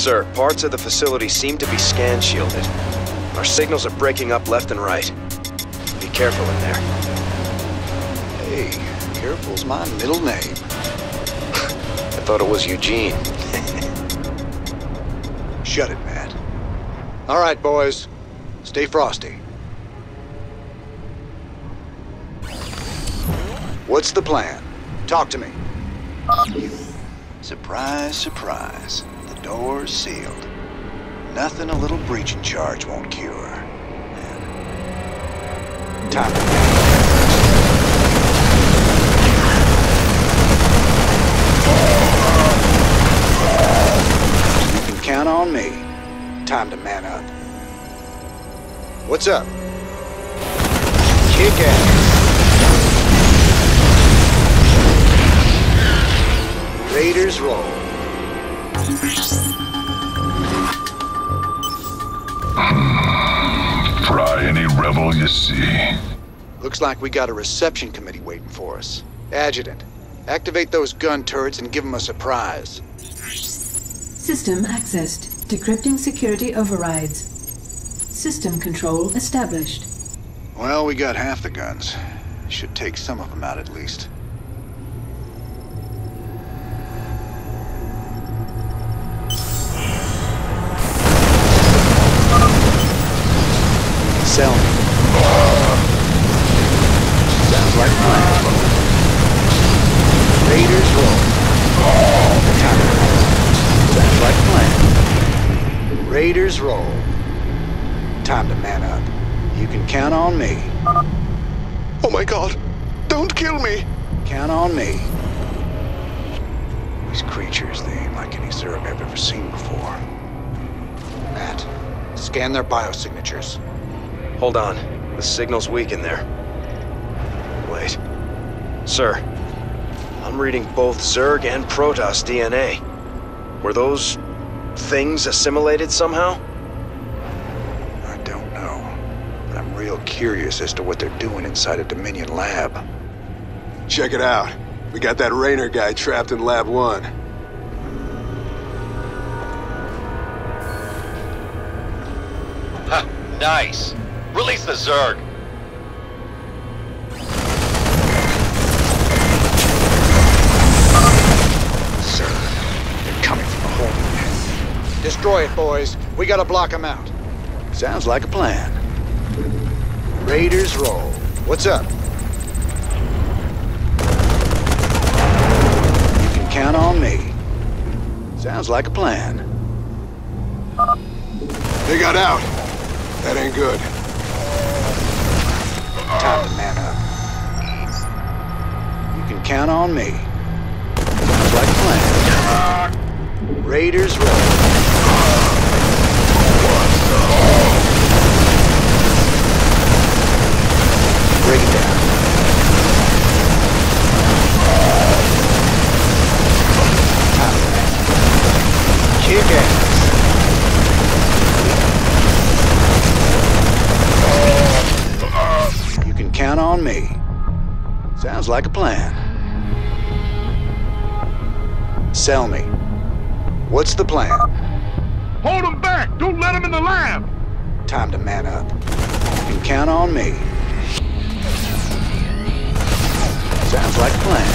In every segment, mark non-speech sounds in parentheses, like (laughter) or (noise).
Sir, parts of the facility seem to be scan shielded. Our signals are breaking up left and right. Be careful in there. Hey, careful's my middle name. (laughs) I thought it was Eugene. (laughs) Shut it, Matt. All right, boys. Stay frosty. What's the plan? Talk to me. Surprise, surprise. Sealed. Nothing a little breaching charge won't cure. Time to You can count on me. Time to man up. What's up? Kick ass. Raiders roll. Hmm, fry any rebel you see. Looks like we got a reception committee waiting for us. Adjutant, activate those gun turrets and give them a surprise. System accessed. Decrypting security overrides. System control established. Well, we got half the guns. Should take some of them out at least. Plan. Raiders roll. Time to man up. You can count on me. Oh my god! Don't kill me! Count on me. These creatures, they ain't like any Zerg I've ever seen before. Matt, scan their biosignatures. Hold on. The signal's weak in there. Wait. Sir, I'm reading both Zerg and Protoss DNA. Were those things assimilated somehow? I don't know. But I'm real curious as to what they're doing inside a Dominion lab. Check it out. We got that Raynor guy trapped in Lab 1. Ha! Nice! Release the Zerg! Destroy it, boys. We gotta block them out. Sounds like a plan. Raiders roll. What's up? You can count on me. Sounds like a plan. They got out. That ain't good. Time to man up. You can count on me. Sounds like a plan. Raiders roll. It down. Time to man up. Kick ass. You can count on me. Sounds like a plan. Sell me. What's the plan? Hold them back! Don't let them in the lab! Time to man up. You can count on me. Sounds like plan.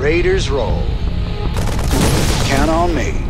Raiders roll. Count on me.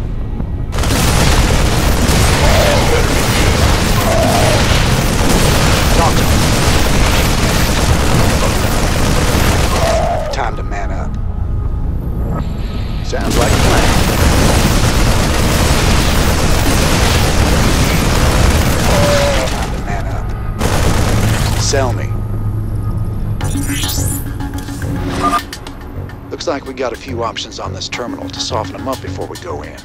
Looks like we got a few options on this terminal to soften them up before we go in.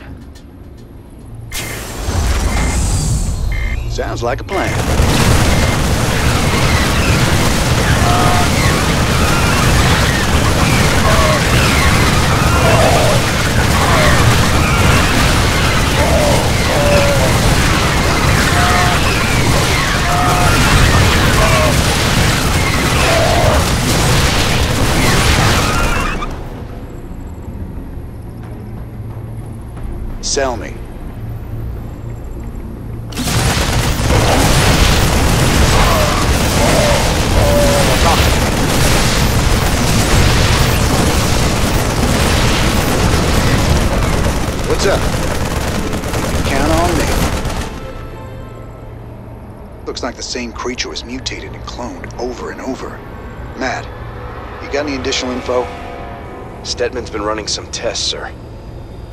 Sounds like a plan. Sell me. What's up? Count on me. Looks like the same creature was mutated and cloned over and over. Matt, you got any additional info? Stetmann's been running some tests, sir.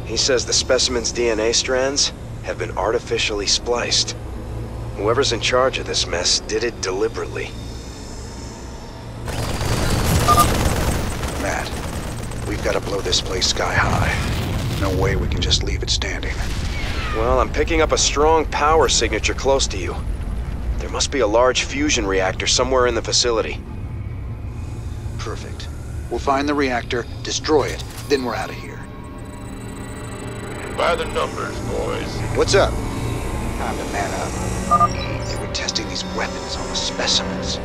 He says the specimen's DNA strands have been artificially spliced. Whoever's in charge of this mess did it deliberately. Matt, we've got to blow this place sky high. No way we can just leave it standing. Well, I'm picking up a strong power signature close to you. There must be a large fusion reactor somewhere in the facility. Perfect. We'll find the reactor, destroy it, then we're out of here. By the numbers, boys. What's up? Time to man up. They were testing these weapons on the specimens.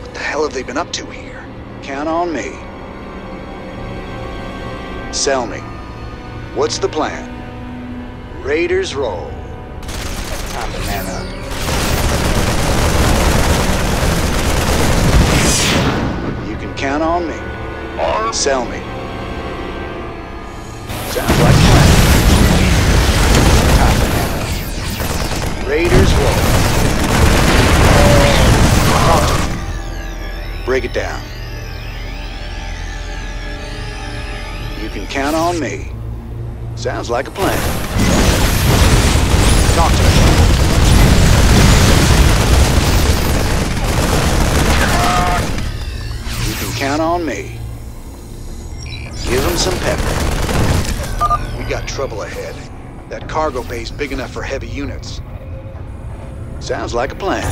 What the hell have they been up to here? Count on me. Sell me. What's the plan? Raiders roll. Time to man up. You can count on me. Sell me. Sounds Raiders roll. Break it down. You can count on me. Sounds like a plan. Talk to me. You can count on me. Give them some pepper. We got trouble ahead. That cargo bay's big enough for heavy units. Sounds like a plan.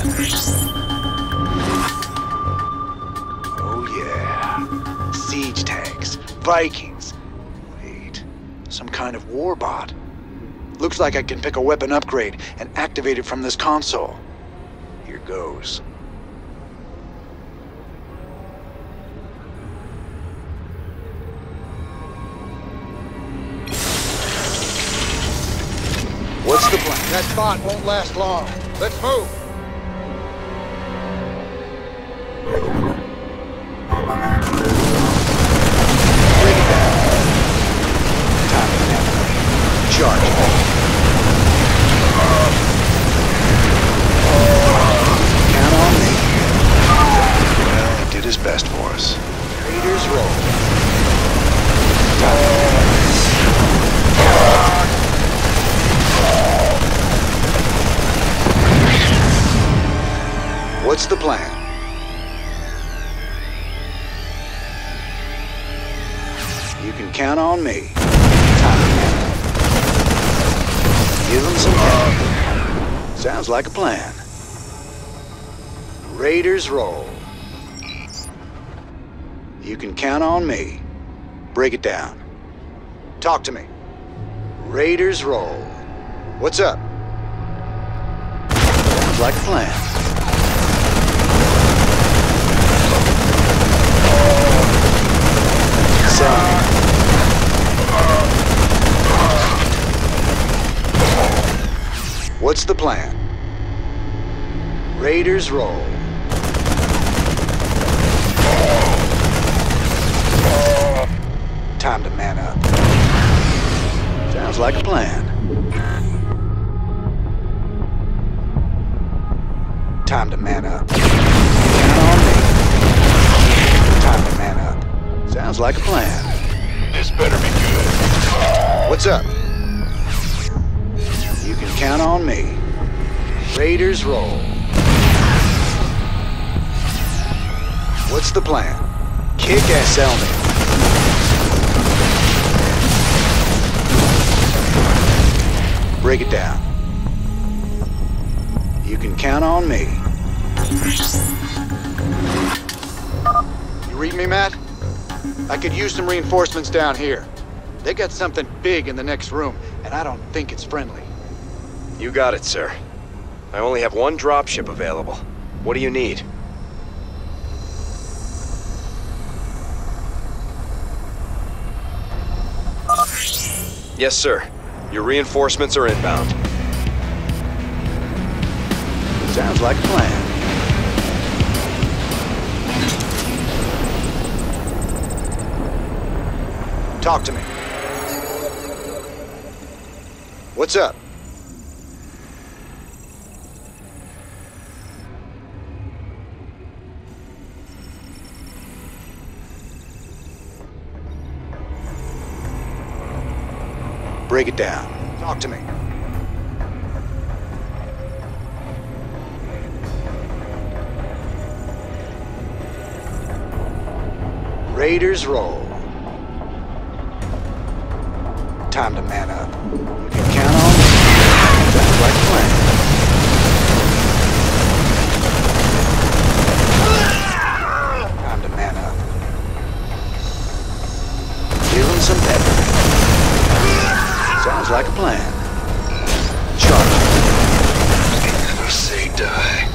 Oh yeah. Siege tanks. Vikings. Wait. Some kind of warbot. Looks like I can pick a weapon upgrade and activate it from this console. Here goes. What's the plan? That spot won't last long. Let's move. Break it down. Time to navigate. Charge. Count on me. He did his best for us. Raiders roll. What's the plan? You can count on me. Time. Give them some help. Sounds like a plan. Raiders roll. You can count on me. Break it down. Talk to me. Raiders roll. What's up? Sounds like a plan. What's the plan? Raiders roll. Time to man up. Sounds like a plan. Time to man up. Sounds like a plan. This better be good. What's up? You can count on me. Raiders roll. What's the plan? Kick ass Elman. Break it down. You can count on me. You read me, Matt? I could use some reinforcements down here. They got something big in the next room, and I don't think it's friendly. You got it, sir. I only have one dropship available. What do you need? Yes, sir. Your reinforcements are inbound. Sounds like a plan. Talk to me. What's up? Break it down. Talk to me. Raiders roll. Like a plan. Charge. Never say die.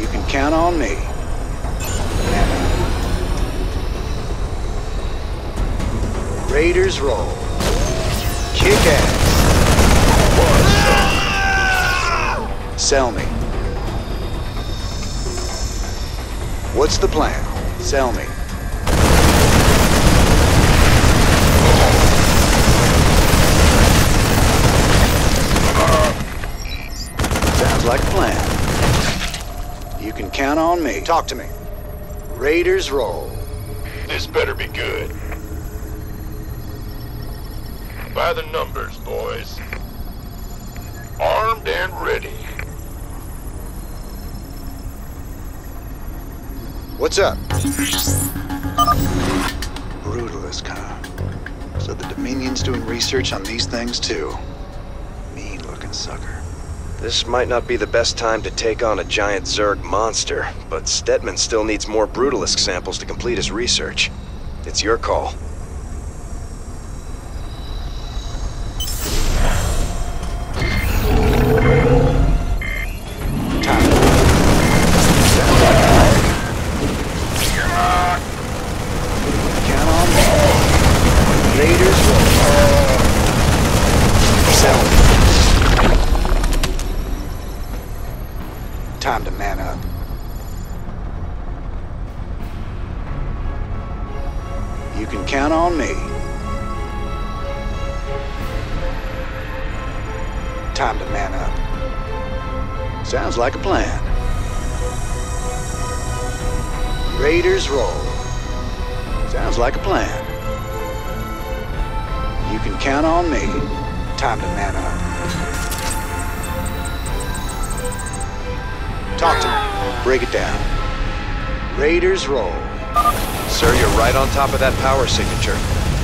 You can count on me. Raiders roll. Kick ass. Sell me. What's the plan? Sell me. Sounds like a plan. You can count on me. Talk to me. Raiders roll. This better be good. By the numbers, boys. Armed and ready. What's up? (laughs) Brutalisk, huh? So the Dominion's doing research on these things too. Mean looking sucker. This might not be the best time to take on a giant Zerg monster, but Stetmann still needs more Brutalisk samples to complete his research. It's your call. You can count on me. Time to man up. Sounds like a plan. Raiders roll. Sounds like a plan. You can count on me. Time to man up. Talk to me. Break it down. Raiders roll. Sir, you're right on top of that power signature.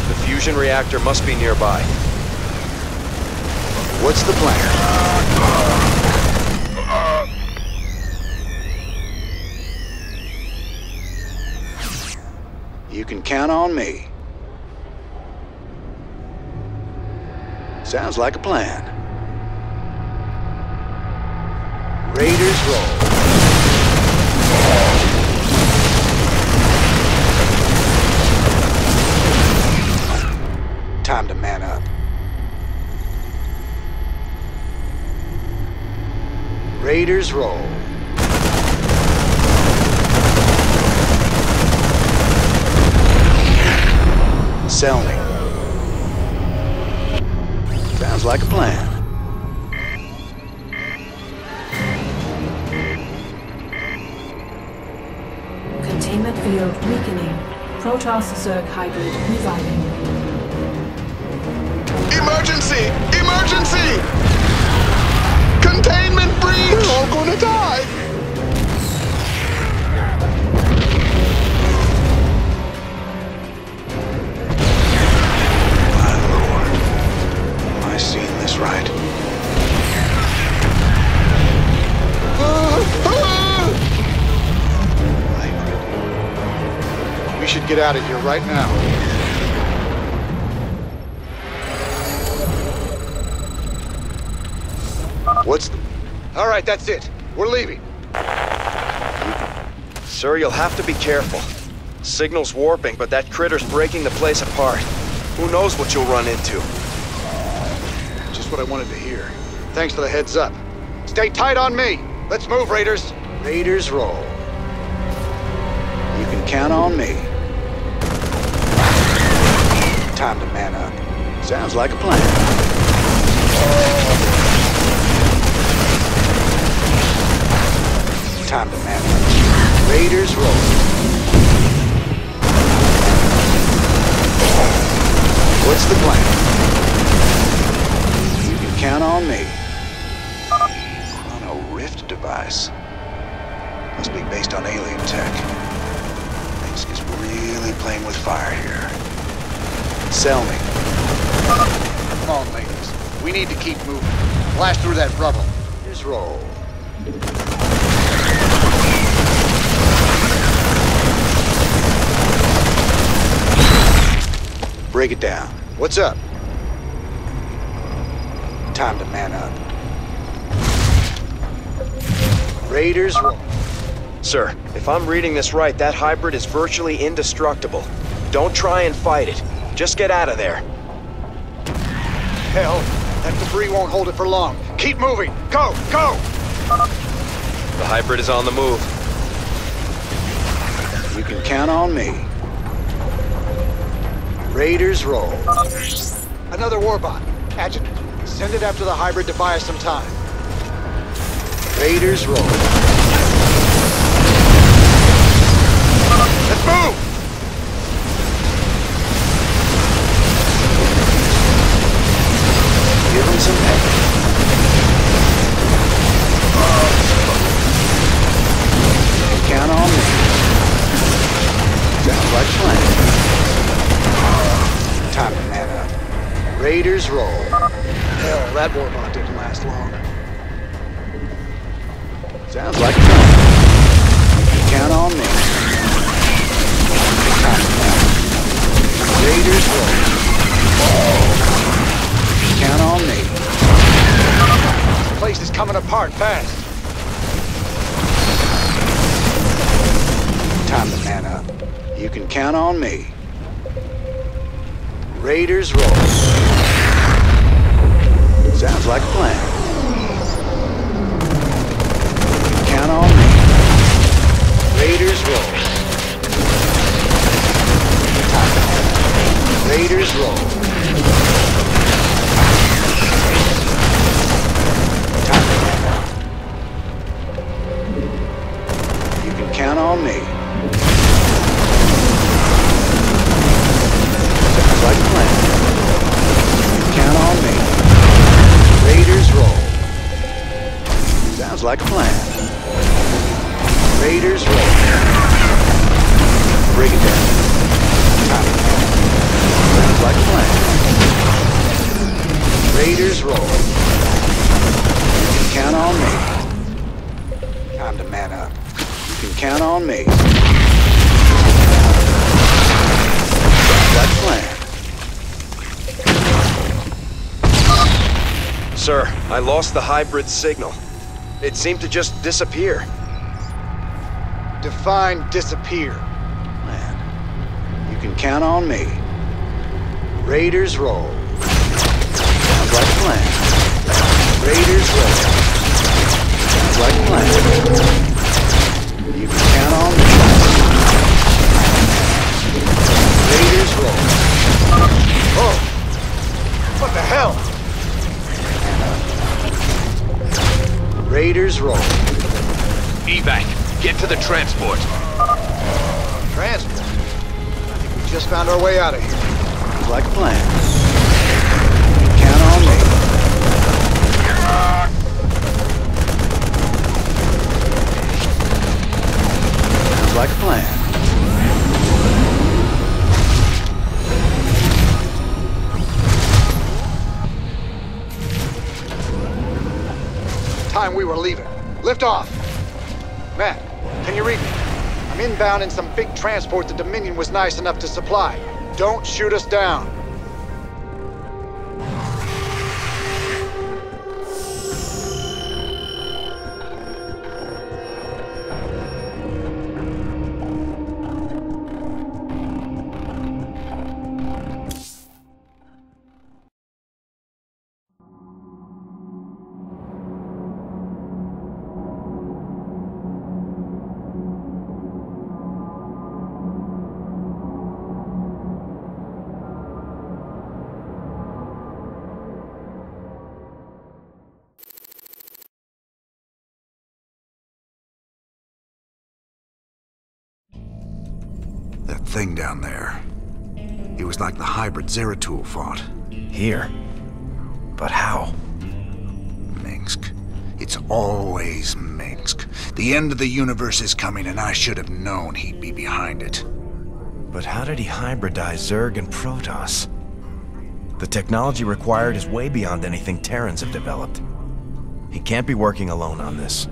The fusion reactor must be nearby. What's the plan? You can count on me. Sounds like a plan. Raiders roll. Time to man up. Raiders roll. Sell me. Sounds like a plan. Containment field weakening. Protoss Zerg hybrid reviving. Emergency! Emergency! Containment breach! We're all gonna die! My lord. Am I seeing this right? We should get out of here right now. All right, that's it. We're leaving. Sir, you'll have to be careful. Signal's warping, but that critter's breaking the place apart. Who knows what you'll run into? Just what I wanted to hear. Thanks for the heads up. Stay tight on me. Let's move, Raiders. Raiders roll. You can count on me. Time to man up. Sounds like a plan. Down. What's up? Time to man up. Raiders. Sir, if I'm reading this right, that hybrid is virtually indestructible. Don't try and fight it. Just get out of there. Hell, that debris won't hold it for long. Keep moving. Go, go! The hybrid is on the move. You can count on me. Raiders roll. Another warbot. Adjutant, send it after the hybrid to buy us some time. Raiders roll. Let's move! Give them some Raiders roll. Hell, that warbot didn't last long. Sounds like fun. Count on me. Raiders roll. Count on me. This place is coming apart fast. Time to man up. You can count on me. Raiders roll. Sounds like a plan. Count on me. Raiders roll. Raiders roll. Lost the hybrid signal. It seemed to just disappear. Define disappear. Man, you can count on me. Raiders roll. Sounds like a plan. Raiders roll. Sounds like a plan. You can count on me. Raiders roll. Oh! What the hell? Raiders roll. Evac, get to the transport. Transport. I think we just found our way out of here. Sounds like a plan. Count on me. Sounds like a plan. Time we were leaving. Lift off. Matt, can you read me? I'm inbound in some big transport the Dominion was nice enough to supply. Don't shoot us down. That thing down there. It was like the hybrid Zeratul fought. Here? But how? Mengsk. It's always Mengsk. The end of the universe is coming, and I should have known he'd be behind it. But how did he hybridize Zerg and Protoss? The technology required is way beyond anything Terrans have developed. He can't be working alone on this.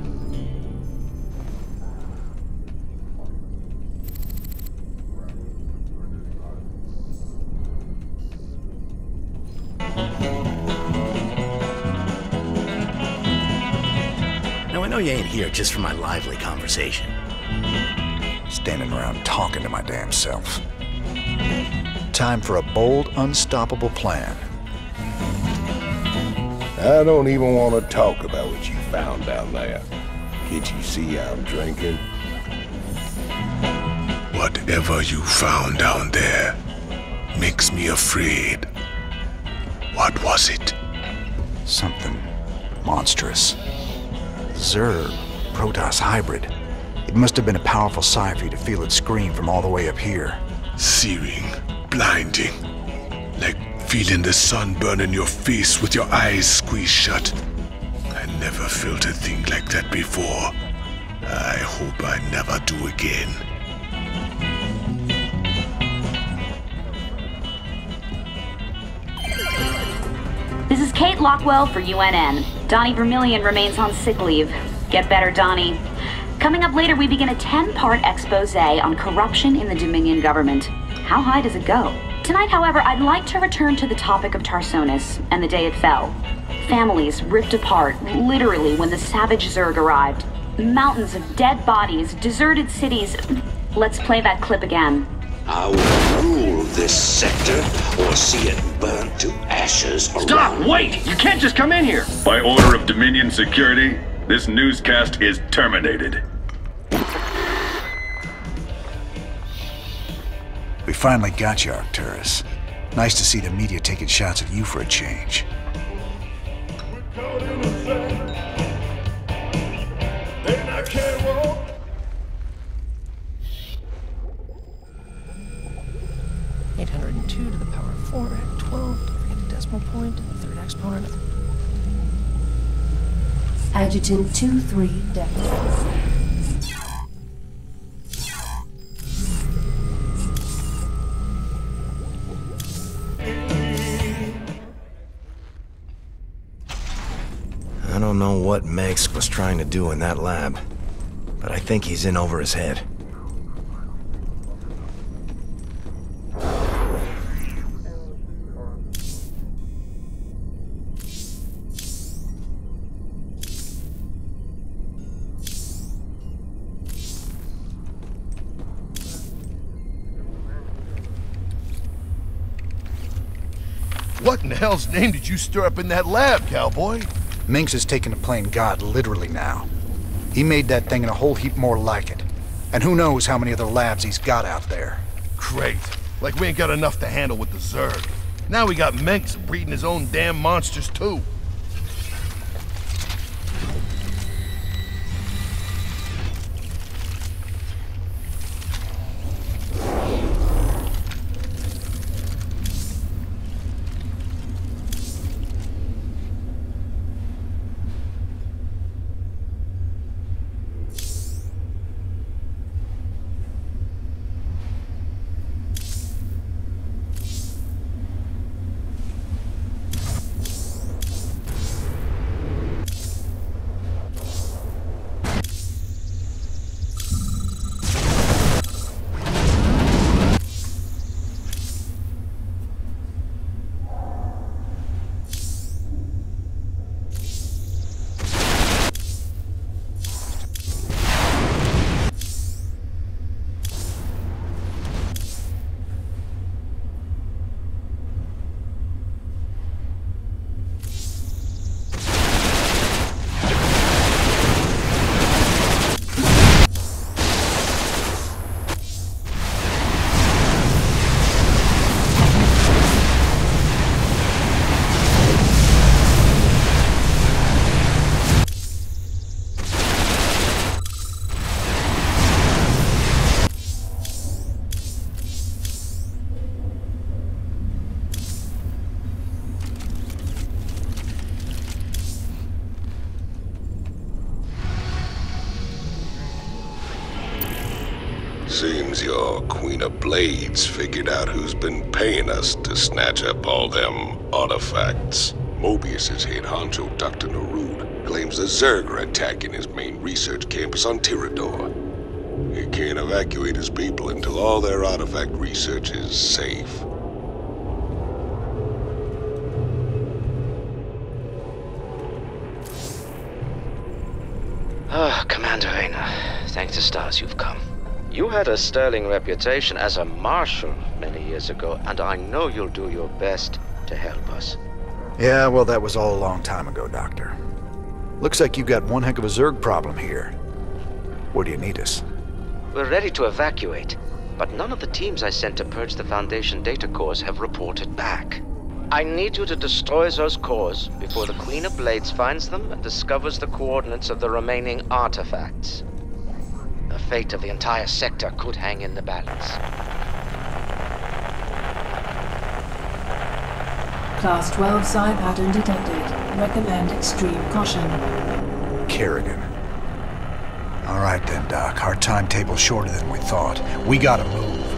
Here just for my lively conversation. Standing around talking to my damn self. Time for a bold, unstoppable plan. I don't even want to talk about what you found down there. Can't you see I'm drinking? Whatever you found down there makes me afraid. What was it? Something monstrous. Zerg, Protoss hybrid. It must have been a powerful sight for you to feel it scream from all the way up here. Searing, blinding. Like feeling the sun burn in your face with your eyes squeezed shut. I never felt a thing like that before. I hope I never do again. This is Kate Lockwell for UNN. Donnie Vermillion remains on sick leave. Get better, Donnie. Coming up later, we begin a 10 part expose on corruption in the Dominion government. How high does it go? Tonight, however, I'd like to return to the topic of Tarsonis and the day it fell. Families ripped apart, literally, when the savage Zerg arrived. Mountains of dead bodies, deserted cities. Let's play that clip again. I will rule this sector or see it burnt to ashes Stop! around Wait! You can't just come in here! By order of Dominion Security, this newscast is terminated. We finally got you, Arcturus. Nice to see the media taking shots at you for a change. Eight hundred and two to the power of four at twelve. Don't the decimal point and the third exponent. Adjutant 2-3 deck. I don't know what Mengsk was trying to do in that lab, but I think he's in over his head. Hell's name did you stir up in that lab, cowboy? Mengsk is taking the plane God literally now. He made that thing and a whole heap more like it. And who knows how many other labs he's got out there. Great. Like we ain't got enough to handle with the Zerg. Now we got Mengsk breeding his own damn monsters too. Seems your Queen of Blades figured out who's been paying us to snatch up all them artifacts. Moebius's head honcho, Dr. Narud, claims the Zerg are attacking his main research campus on Tirador. He can't evacuate his people until all their artifact research is safe. Ah, Commander Raynor, thank the stars you've come. You had a sterling reputation as a marshal many years ago, and I know you'll do your best to help us. Yeah, well, that was all a long time ago, Doctor. Looks like you've got one heck of a Zerg problem here. Where do you need us? We're ready to evacuate, but none of the teams I sent to purge the Foundation data cores have reported back. I need you to destroy those cores before the Queen of Blades finds them and discovers the coordinates of the remaining artifacts. The fate of the entire sector could hang in the balance. Class 12 psi pattern detected. Recommend extreme caution. Kerrigan. All right then, Doc. Our timetable's shorter than we thought. We gotta move.